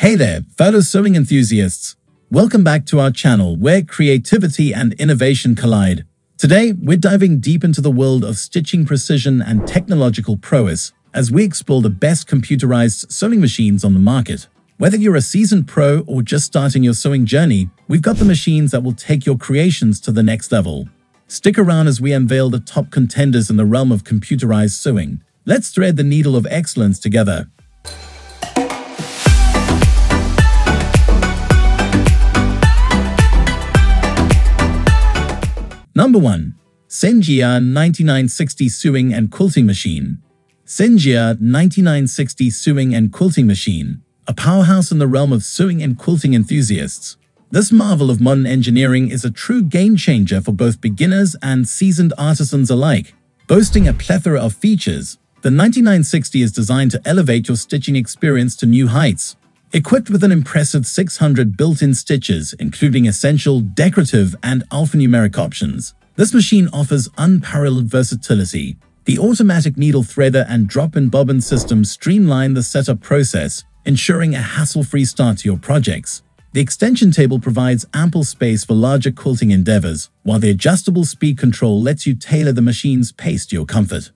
Hey there, fellow sewing enthusiasts. Welcome back to our channel where creativity and innovation collide. Today, we're diving deep into the world of stitching precision and technological prowess as we explore the best computerized sewing machines on the market. Whether you're a seasoned pro or just starting your sewing journey, we've got the machines that will take your creations to the next level. Stick around as we unveil the top contenders in the realm of computerized sewing. Let's thread the needle of excellence together. Number 1. Singer 9960 Sewing and Quilting Machine Singer 9960 Sewing and Quilting Machine, a powerhouse in the realm of sewing and quilting enthusiasts. This marvel of modern engineering is a true game changer for both beginners and seasoned artisans alike. Boasting a plethora of features, the 9960 is designed to elevate your stitching experience to new heights. Equipped with an impressive 600 built-in stitches, including essential, decorative, and alphanumeric options, this machine offers unparalleled versatility. The automatic needle threader and drop-in bobbin system streamline the setup process, ensuring a hassle-free start to your projects. The extension table provides ample space for larger quilting endeavors, while the adjustable speed control lets you tailor the machine's pace to your comfort.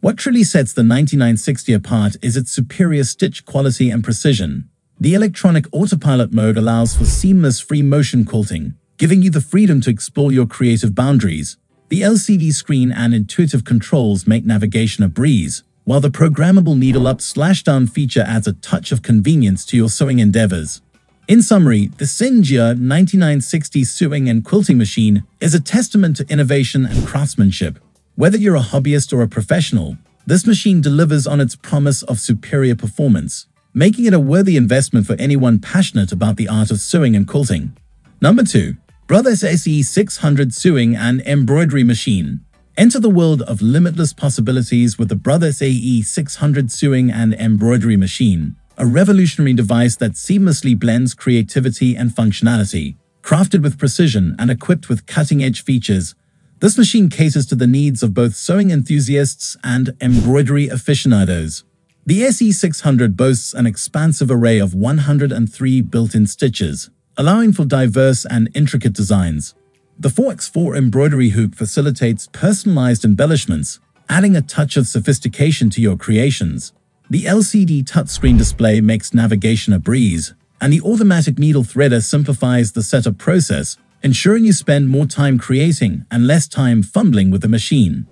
What truly sets the 9960 apart is its superior stitch quality and precision. The electronic autopilot mode allows for seamless free motion quilting, giving you the freedom to explore your creative boundaries. The LCD screen and intuitive controls make navigation a breeze, while the programmable needle up slash down feature adds a touch of convenience to your sewing endeavors. In summary, the Singer 9960 sewing and quilting machine is a testament to innovation and craftsmanship. Whether you're a hobbyist or a professional, this machine delivers on its promise of superior performance making it a worthy investment for anyone passionate about the art of sewing and quilting. Number 2. Brothers SE 600 Sewing and Embroidery Machine Enter the world of limitless possibilities with the Brothers SE 600 Sewing and Embroidery Machine, a revolutionary device that seamlessly blends creativity and functionality. Crafted with precision and equipped with cutting-edge features, this machine caters to the needs of both sewing enthusiasts and embroidery aficionados. The SE600 boasts an expansive array of 103 built-in stitches, allowing for diverse and intricate designs. The 4x4 embroidery hoop facilitates personalized embellishments, adding a touch of sophistication to your creations. The LCD touchscreen display makes navigation a breeze, and the automatic needle threader simplifies the setup process, ensuring you spend more time creating and less time fumbling with the machine.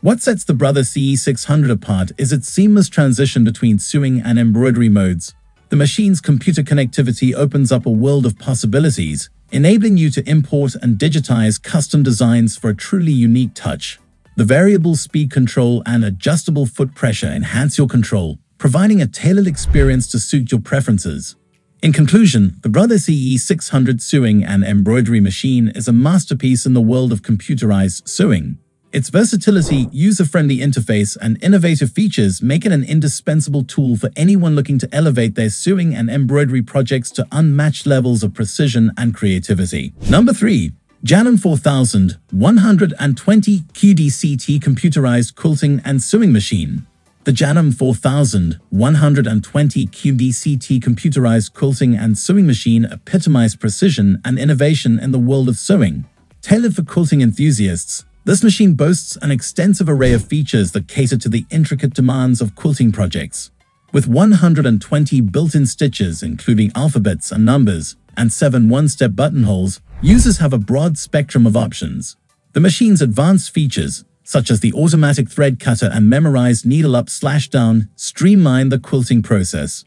What sets the Brother SE600 apart is its seamless transition between sewing and embroidery modes. The machine's computer connectivity opens up a world of possibilities, enabling you to import and digitize custom designs for a truly unique touch. The variable speed control and adjustable foot pressure enhance your control, providing a tailored experience to suit your preferences. In conclusion, the Brother SE600 sewing and embroidery machine is a masterpiece in the world of computerized sewing. Its versatility, user-friendly interface, and innovative features make it an indispensable tool for anyone looking to elevate their sewing and embroidery projects to unmatched levels of precision and creativity. Number 3. Janome 4000 120 QDCT Computerized Quilting and Sewing Machine The Janome 4000 120 QDCT Computerized Quilting and Sewing Machine epitomized precision and innovation in the world of sewing. Tailored for quilting enthusiasts, this machine boasts an extensive array of features that cater to the intricate demands of quilting projects. With 120 built-in stitches, including alphabets and numbers, and seven one-step buttonholes, users have a broad spectrum of options. The machine's advanced features, such as the automatic thread cutter and memorized needle up slash down, streamline the quilting process.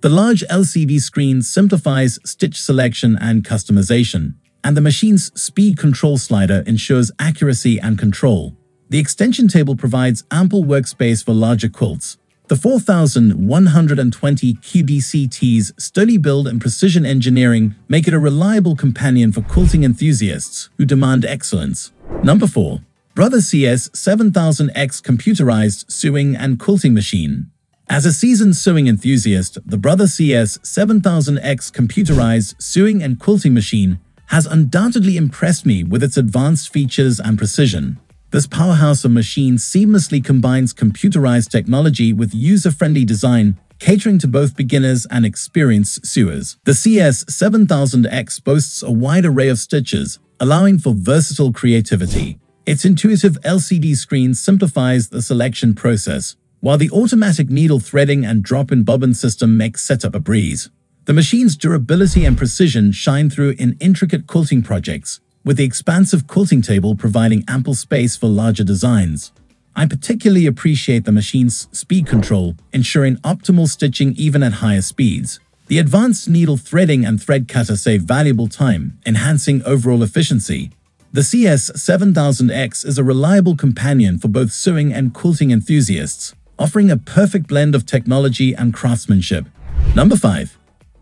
The large LCD screen simplifies stitch selection and customization, and the machine's speed control slider ensures accuracy and control. The extension table provides ample workspace for larger quilts. The 4120 QDCT's sturdy build and precision engineering make it a reliable companion for quilting enthusiasts who demand excellence. Number 4. Brother CS 7000X Computerized Sewing and Quilting Machine as a seasoned sewing enthusiast, the Brother CS 7000X computerized sewing and quilting machine has undoubtedly impressed me with its advanced features and precision. This powerhouse of machines seamlessly combines computerized technology with user-friendly design, catering to both beginners and experienced sewers. The CS7000X boasts a wide array of stitches, allowing for versatile creativity. Its intuitive LCD screen simplifies the selection process, while the automatic needle threading and drop-in bobbin system makes setup a breeze. The machine's durability and precision shine through in intricate quilting projects, with the expansive quilting table providing ample space for larger designs. I particularly appreciate the machine's speed control, ensuring optimal stitching even at higher speeds. The advanced needle threading and thread cutter save valuable time, enhancing overall efficiency. The CS7000X is a reliable companion for both sewing and quilting enthusiasts, offering a perfect blend of technology and craftsmanship. Number 5.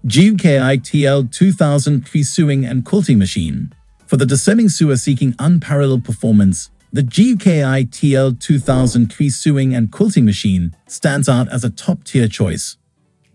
JUKI TL2000 Key Sewing and Quilting Machine For the descending sewer seeking unparalleled performance, the JUKI TL2000 Key Sewing and Quilting Machine stands out as a top-tier choice.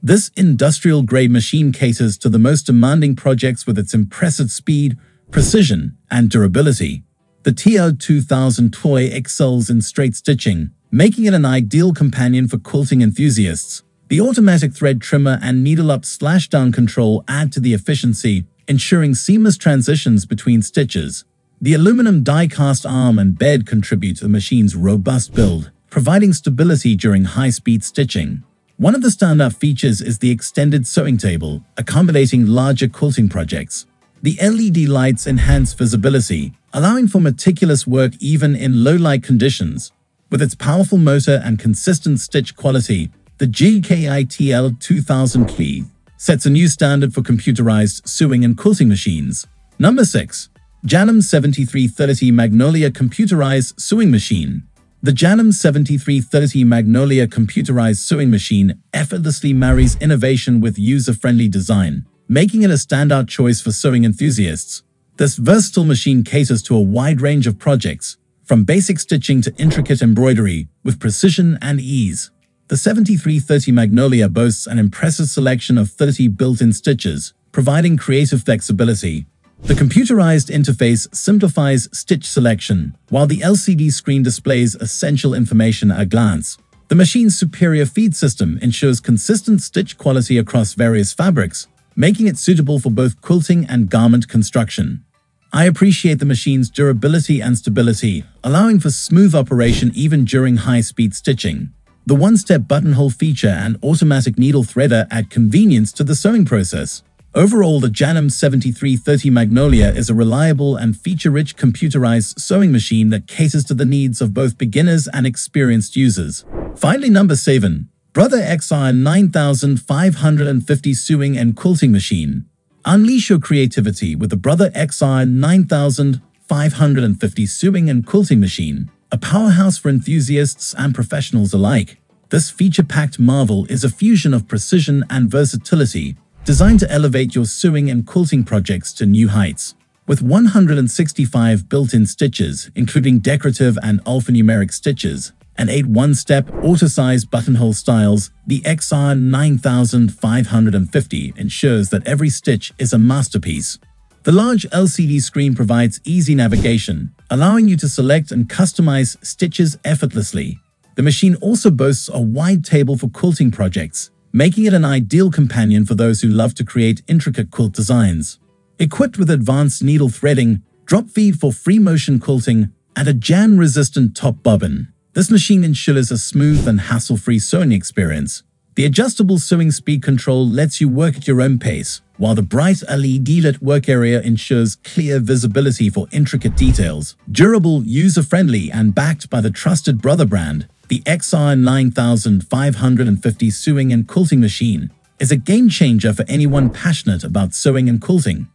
This industrial-grade machine caters to the most demanding projects with its impressive speed, precision, and durability. The TL2000 toy excels in straight stitching, making it an ideal companion for quilting enthusiasts. The automatic thread trimmer and needle-up slash-down control add to the efficiency, ensuring seamless transitions between stitches. The aluminum die-cast arm and bed contribute to the machine's robust build, providing stability during high-speed stitching. One of the standout features is the extended sewing table, accommodating larger quilting projects. The LED lights enhance visibility, allowing for meticulous work even in low-light conditions, with its powerful motor and consistent stitch quality, the JUKI TL 2000 key sets a new standard for computerized sewing and quilting machines. Number 6. Janome 7330 Magnolia Computerized Sewing Machine The Janome 7330 Magnolia Computerized Sewing Machine effortlessly marries innovation with user-friendly design, making it a standout choice for sewing enthusiasts. This versatile machine caters to a wide range of projects, from basic stitching to intricate embroidery, with precision and ease. The 7330 Magnolia boasts an impressive selection of 30 built-in stitches, providing creative flexibility. The computerized interface simplifies stitch selection, while the LCD screen displays essential information at a glance. The machine's superior feed system ensures consistent stitch quality across various fabrics, making it suitable for both quilting and garment construction. I appreciate the machine's durability and stability, allowing for smooth operation even during high-speed stitching. The one-step buttonhole feature and automatic needle threader add convenience to the sewing process. Overall, the Janome 7330 Magnolia is a reliable and feature-rich computerized sewing machine that caters to the needs of both beginners and experienced users. Finally, number 7. Brother XR 9550 Sewing and Quilting Machine Unleash your creativity with the Brother XR 9550 sewing and quilting machine, a powerhouse for enthusiasts and professionals alike. This feature-packed marvel is a fusion of precision and versatility, designed to elevate your sewing and quilting projects to new heights. With 165 built-in stitches, including decorative and alphanumeric stitches, and eight one-step auto-size buttonhole styles, the XR 9550 ensures that every stitch is a masterpiece. The large LCD screen provides easy navigation, allowing you to select and customize stitches effortlessly. The machine also boasts a wide table for quilting projects, making it an ideal companion for those who love to create intricate quilt designs. Equipped with advanced needle threading, drop feed for free motion quilting, and a jam-resistant top bobbin, this machine ensures a smooth and hassle-free sewing experience. The adjustable sewing speed control lets you work at your own pace, while the bright LED-lit work area ensures clear visibility for intricate details. Durable, user-friendly, and backed by the trusted Brother brand, the XR 9550 sewing and quilting machine is a game-changer for anyone passionate about sewing and quilting.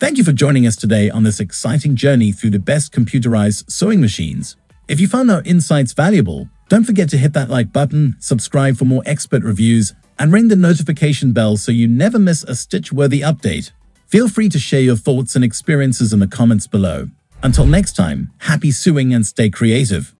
Thank you for joining us today on this exciting journey through the best computerized sewing machines. If you found our insights valuable, don't forget to hit that like button, subscribe for more expert reviews, and ring the notification bell so you never miss a stitch-worthy update. Feel free to share your thoughts and experiences in the comments below. Until next time, happy sewing and stay creative.